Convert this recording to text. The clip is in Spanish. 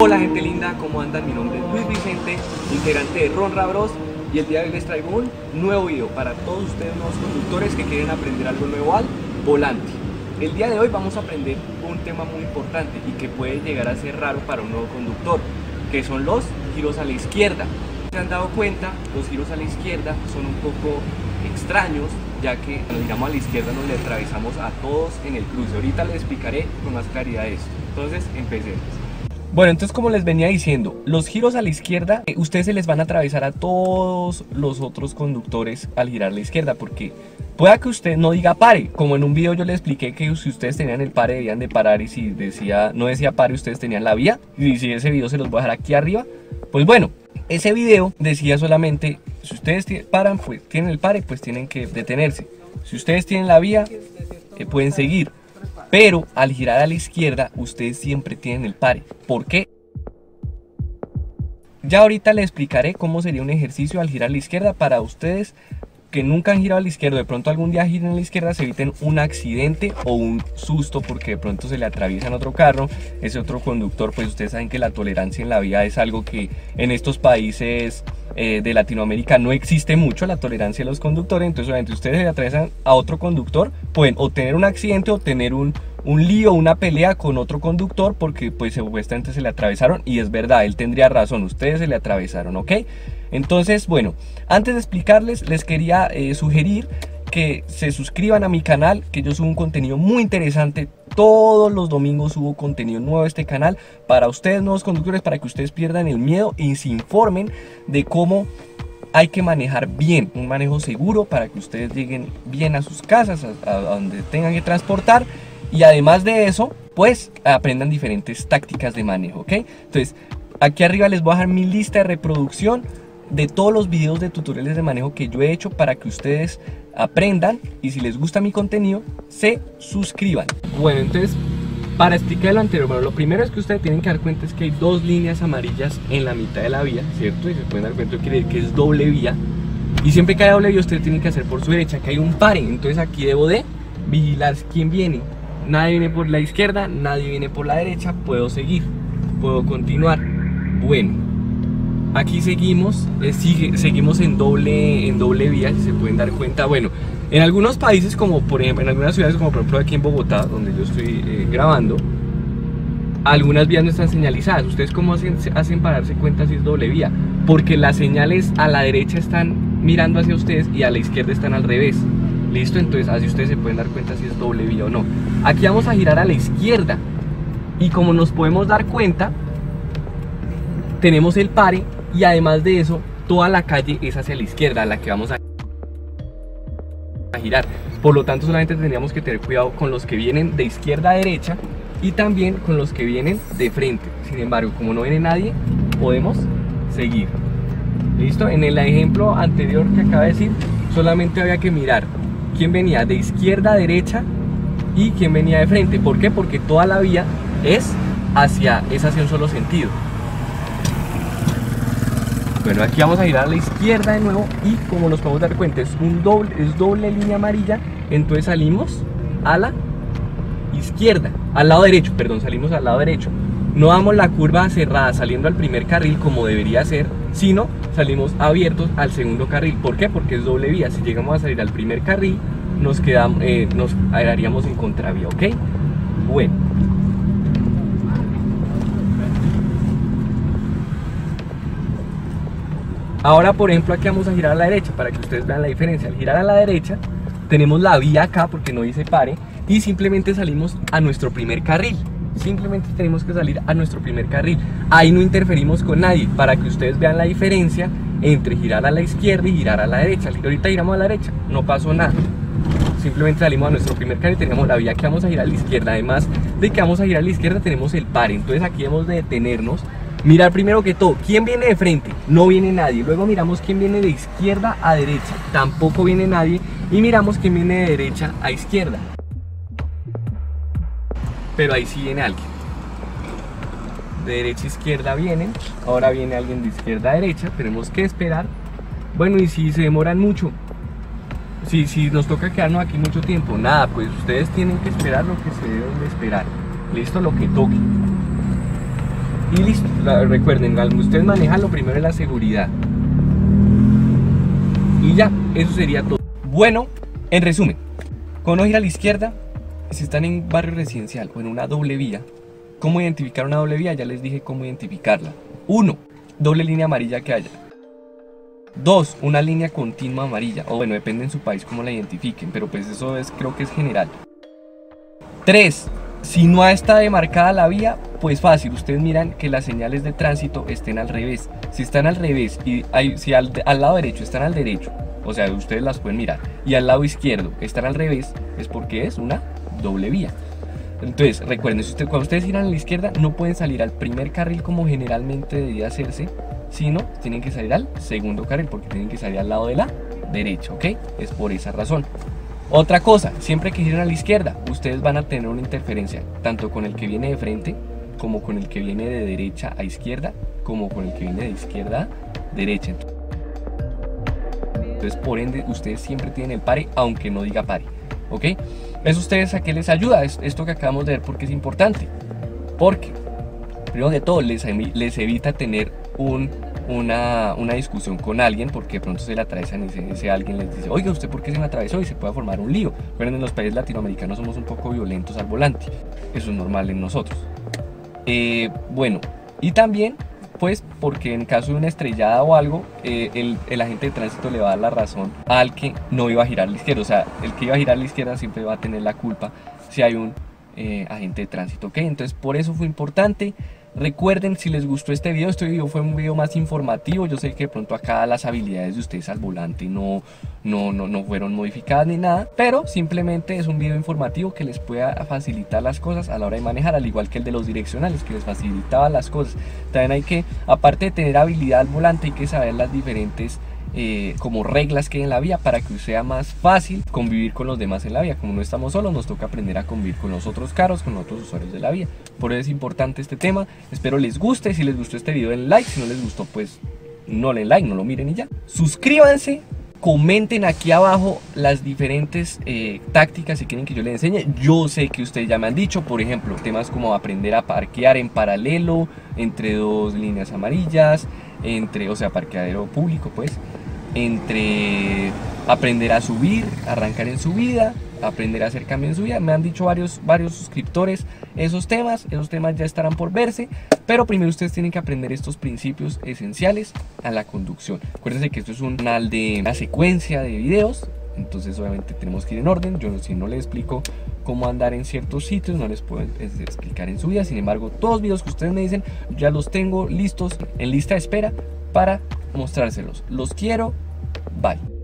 Hola gente linda, ¿cómo andan? Mi nombre es Luis Vicente, integrante de Ronra Bros y el día de hoy les traigo un nuevo video para todos ustedes nuevos conductores que quieren aprender algo nuevo al volante. El día de hoy vamos a aprender un tema muy importante y que puede llegar a ser raro para un nuevo conductor, que son los giros a la izquierda. Se han dado cuenta, los giros a la izquierda son un poco extraños, ya que nos giramos a la izquierda nos le atravesamos a todos en el cruce. Ahorita les explicaré con más claridad esto. Entonces, empecemos. Bueno, entonces como les venía diciendo, los giros a la izquierda, eh, ustedes se les van a atravesar a todos los otros conductores al girar la izquierda, porque pueda que usted no diga pare, como en un video yo les expliqué que si ustedes tenían el pare debían de parar y si decía, no decía pare ustedes tenían la vía, y si ese video se los voy a dejar aquí arriba, pues bueno, ese video decía solamente, si ustedes paran, pues tienen el pare, pues tienen que detenerse, si ustedes tienen la vía, eh, pueden seguir, pero al girar a la izquierda, ustedes siempre tienen el pare. ¿Por qué? Ya ahorita les explicaré cómo sería un ejercicio al girar a la izquierda para ustedes que nunca han girado a la izquierda, de pronto algún día giren a la izquierda, se eviten un accidente o un susto porque de pronto se le atraviesan otro carro, ese otro conductor, pues ustedes saben que la tolerancia en la vía es algo que en estos países eh, de Latinoamérica no existe mucho la tolerancia de los conductores, entonces obviamente ustedes se atraviesan a otro conductor, pueden o tener un accidente o tener un, un lío, una pelea con otro conductor porque pues supuestamente se le atravesaron y es verdad, él tendría razón, ustedes se le atravesaron, ¿ok? Entonces, bueno, antes de explicarles, les quería eh, sugerir que se suscriban a mi canal, que yo subo un contenido muy interesante. Todos los domingos subo contenido nuevo a este canal para ustedes, nuevos conductores, para que ustedes pierdan el miedo y se informen de cómo hay que manejar bien, un manejo seguro para que ustedes lleguen bien a sus casas, a, donde tengan que transportar. Y además de eso, pues aprendan diferentes tácticas de manejo, ¿ok? Entonces, aquí arriba les voy a dejar mi lista de reproducción de todos los videos de tutoriales de manejo que yo he hecho para que ustedes aprendan y si les gusta mi contenido, se suscriban. Bueno, entonces, para explicar lo anterior, bueno, lo primero es que ustedes tienen que dar cuenta es que hay dos líneas amarillas en la mitad de la vía, ¿cierto? Y se pueden dar cuenta que es doble vía. Y siempre que haya doble vía, ustedes tienen que hacer por su derecha, que hay un pare. Entonces aquí debo de vigilar quién viene. Nadie viene por la izquierda, nadie viene por la derecha, puedo seguir, puedo continuar. Bueno, Aquí seguimos, eh, sigue, seguimos en doble, en doble vía, si se pueden dar cuenta. Bueno, en algunos países, como por ejemplo, en algunas ciudades, como por ejemplo aquí en Bogotá, donde yo estoy eh, grabando, algunas vías no están señalizadas. ¿Ustedes cómo hacen, hacen para darse cuenta si es doble vía? Porque las señales a la derecha están mirando hacia ustedes y a la izquierda están al revés. ¿Listo? Entonces así ustedes se pueden dar cuenta si es doble vía o no. Aquí vamos a girar a la izquierda. Y como nos podemos dar cuenta, tenemos el pare y además de eso toda la calle es hacia la izquierda la que vamos a girar. Por lo tanto solamente tendríamos que tener cuidado con los que vienen de izquierda a derecha y también con los que vienen de frente. Sin embargo como no viene nadie podemos seguir. Listo en el ejemplo anterior que acaba de decir solamente había que mirar quién venía de izquierda a derecha y quién venía de frente. ¿por qué? porque toda la vía es hacia es hacia un solo sentido bueno, aquí vamos a girar a la izquierda de nuevo y como nos podemos dar cuenta es, un doble, es doble línea amarilla, entonces salimos a la izquierda, al lado derecho, perdón, salimos al lado derecho. No damos la curva cerrada saliendo al primer carril como debería ser, sino salimos abiertos al segundo carril. ¿Por qué? Porque es doble vía. Si llegamos a salir al primer carril, nos, quedamos, eh, nos haríamos en contravía, ¿ok? Bueno. Ahora, por ejemplo, aquí vamos a girar a la derecha para que ustedes vean la diferencia. Al girar a la derecha, tenemos la vía acá porque no dice pare y simplemente salimos a nuestro primer carril. Simplemente tenemos que salir a nuestro primer carril. Ahí no interferimos con nadie para que ustedes vean la diferencia entre girar a la izquierda y girar a la derecha. Ahorita giramos a la derecha, no pasó nada. Simplemente salimos a nuestro primer carril, tenemos la vía que vamos a girar a la izquierda. Además de que vamos a girar a la izquierda, tenemos el pare. Entonces aquí hemos de detenernos Mirar primero que todo, ¿quién viene de frente? No viene nadie. Luego miramos quién viene de izquierda a derecha. Tampoco viene nadie. Y miramos quién viene de derecha a izquierda. Pero ahí sí viene alguien. De derecha a izquierda vienen. Ahora viene alguien de izquierda a derecha. Tenemos que esperar. Bueno, y si se demoran mucho. Si, si nos toca quedarnos aquí mucho tiempo. Nada, pues ustedes tienen que esperar lo que se deben de esperar. Listo, lo que toque. Y listo, recuerden, ustedes manejan lo primero es la seguridad. Y ya, eso sería todo. Bueno, en resumen, con ir a la izquierda, si están en barrio residencial o en una doble vía, ¿cómo identificar una doble vía? Ya les dije cómo identificarla. Uno, doble línea amarilla que haya. Dos, una línea continua amarilla. O bueno, depende en su país cómo la identifiquen, pero pues eso es, creo que es general. Tres, si no está demarcada la vía, pues fácil, ustedes miran que las señales de tránsito estén al revés. Si están al revés y si al, lado derecho están al derecho, o sea, ustedes las pueden mirar, y al lado izquierdo están al revés, es porque es una doble vía. Entonces, recuerden, si cuando ustedes giran a la izquierda, no pueden salir al primer carril como generalmente debería hacerse, sino tienen que salir al segundo carril porque tienen que salir al lado de la derecha, ¿ok? Es por esa razón. Otra cosa, siempre que giren a la izquierda, ustedes van a tener una interferencia, tanto con el que viene de frente, como con el que viene de derecha a izquierda, como con el que viene de izquierda a derecha. Entonces, por ende, ustedes siempre tienen el pare, aunque no diga pare. ¿Ok? Eso ustedes a qué les ayuda, esto que acabamos de ver, porque es importante. Porque, primero de todo, les, les evita tener un, una, una, discusión con alguien porque de pronto se le atraviesan y ese, alguien les dice, oiga, ¿usted por qué se me atravesó? Y se puede formar un lío. Pero en los países latinoamericanos somos un poco violentos al volante. Eso es normal en nosotros. Eh, bueno, y también pues porque en caso de una estrellada o algo, eh, el, el, agente de tránsito le va a dar la razón al que no iba a girar a la izquierda. O sea, el que iba a girar a la izquierda siempre va a tener la culpa si hay un eh, agente de tránsito. ¿ok? Entonces, por eso fue importante. Recuerden si les gustó este video, este video fue un video más informativo, yo sé que de pronto acá las habilidades de ustedes al volante no, no, no, no fueron modificadas ni nada, pero simplemente es un video informativo que les pueda facilitar las cosas a la hora de manejar, al igual que el de los direccionales que les facilitaba las cosas. También hay que, aparte de tener habilidad al volante, hay que saber las diferentes eh, como reglas que hay en la vía para que sea más fácil convivir con los demás en la vía. Como no estamos solos, nos toca aprender a convivir con los otros carros, con otros usuarios de la vía. Por eso es importante este tema. Espero les guste. Si les gustó este video, den like. Si no les gustó, pues no le den like, no lo miren y ya. Suscríbanse. Comenten aquí abajo las diferentes eh, tácticas si quieren que yo les enseñe. Yo sé que ustedes ya me han dicho, por ejemplo, temas como aprender a parquear en paralelo entre dos líneas amarillas, entre, o sea, parqueadero público, pues, entre aprender a subir, arrancar en subida, aprender a hacer cambio en su vida. Me han dicho varios, varios suscriptores esos temas, esos temas ya estarán por verse, pero primero ustedes tienen que aprender estos principios esenciales a la conducción. Acuérdense que esto es un canal de una secuencia de videos, entonces obviamente tenemos que ir en orden. Yo si no les explico cómo andar en ciertos sitios, no les puedo explicar en su vida. Sin embargo, todos los videos que ustedes me dicen, ya los tengo listos en lista de espera para mostrárselos. Los quiero. Bye.